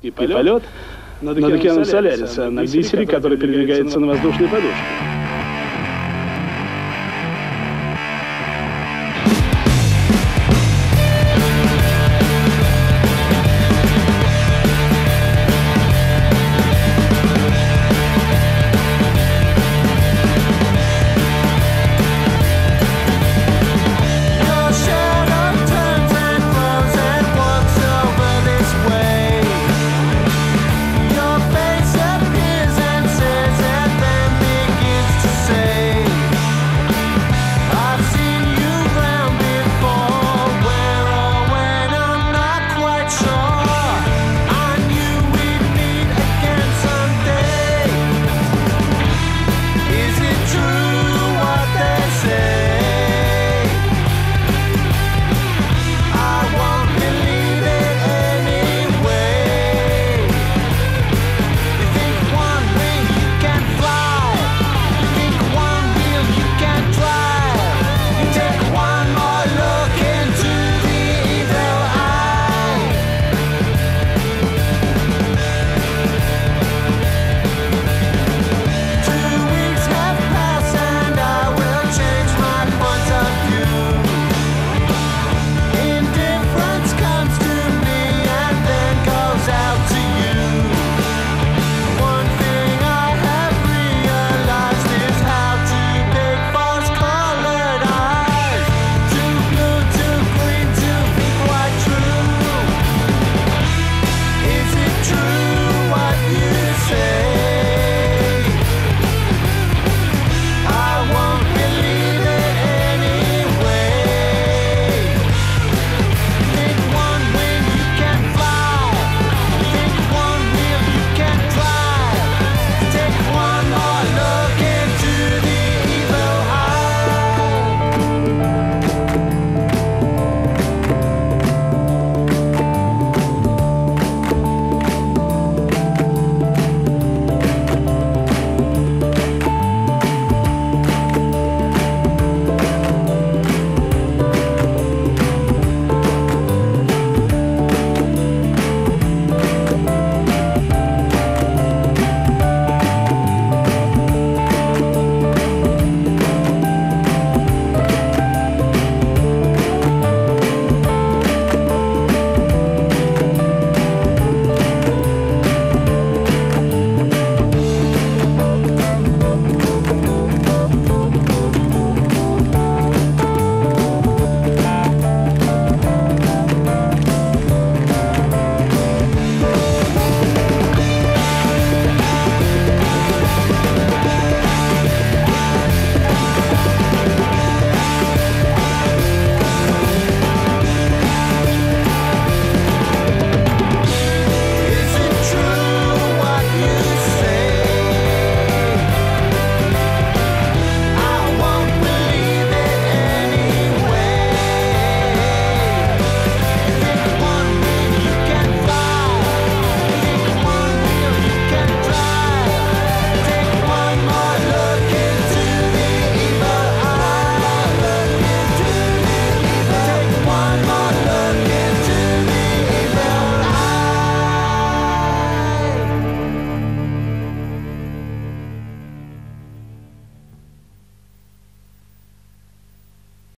И полет над океаном Соляриса на бисере, который передвигается на воздушной подушке.